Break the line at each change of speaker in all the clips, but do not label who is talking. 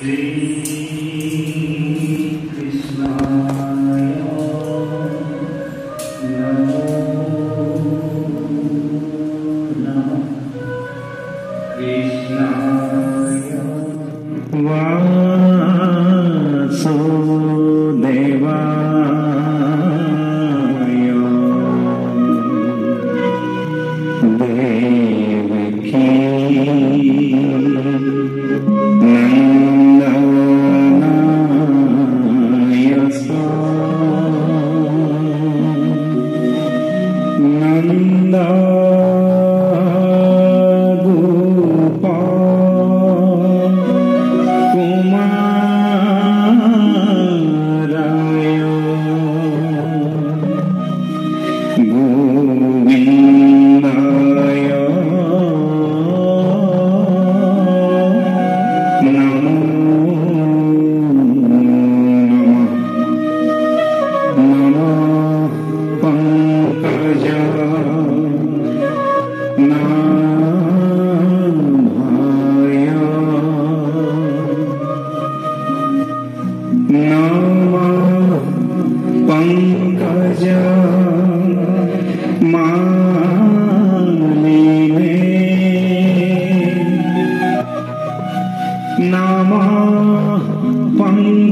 Krishna. Wow.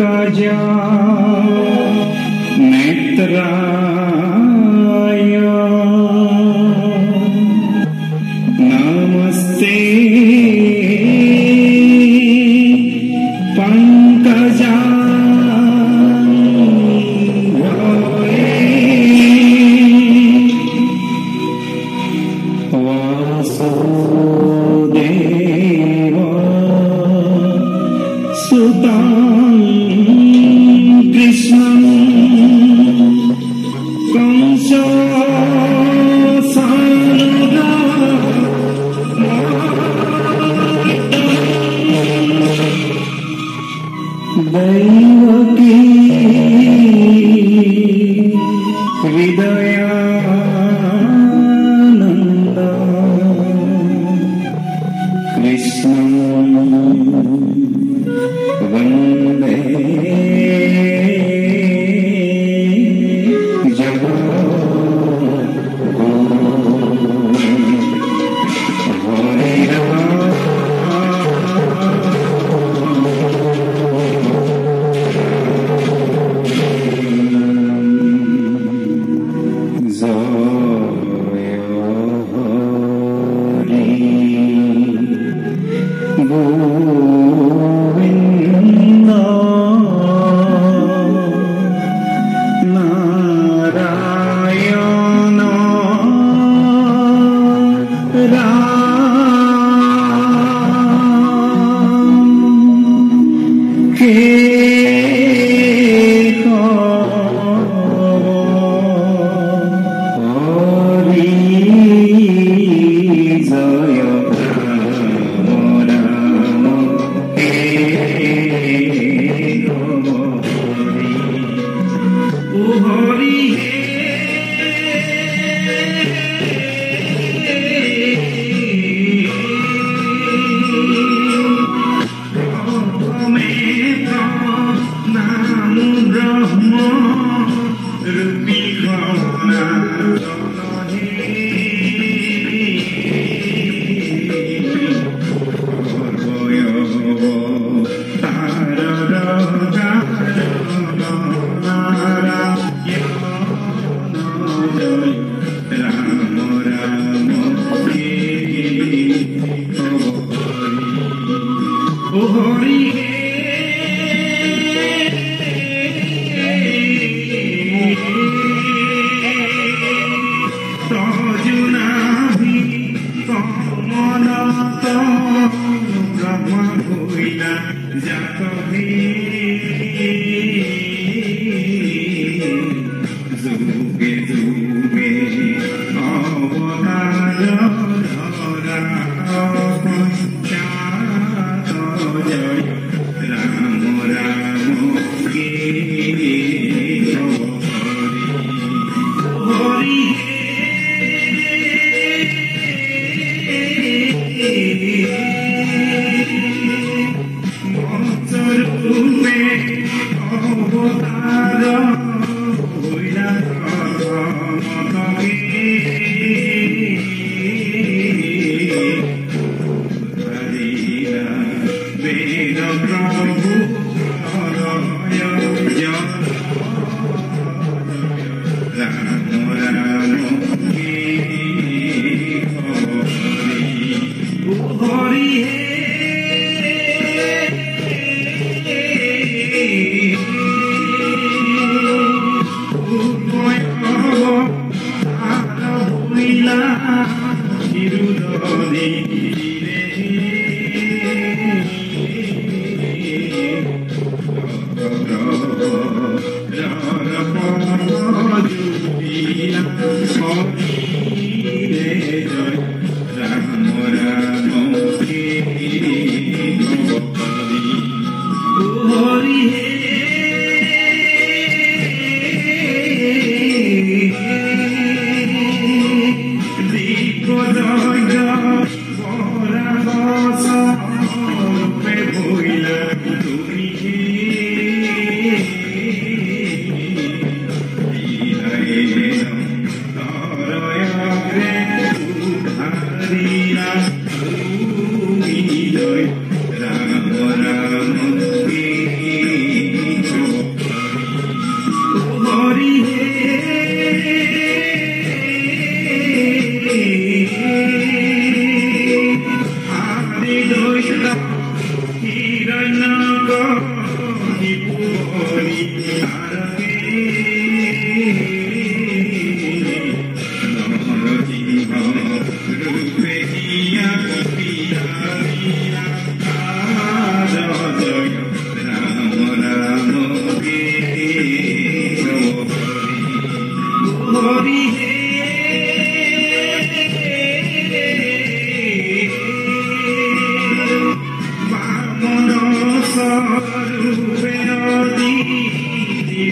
का ज्ञान Ram Oh, Hori. Monta Smaller.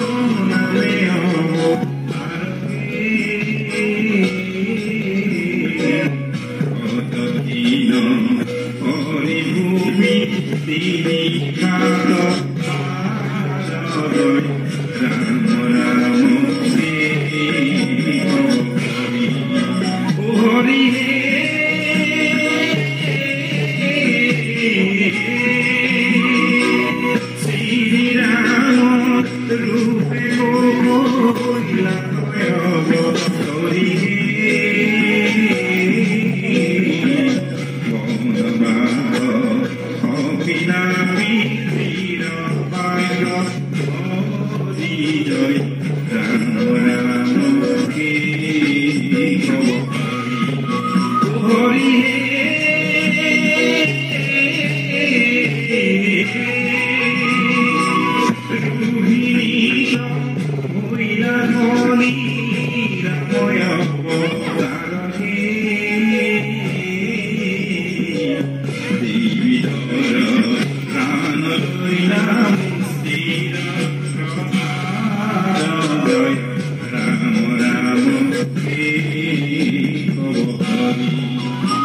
Mm-hmm. Konghakori, Sanakhi,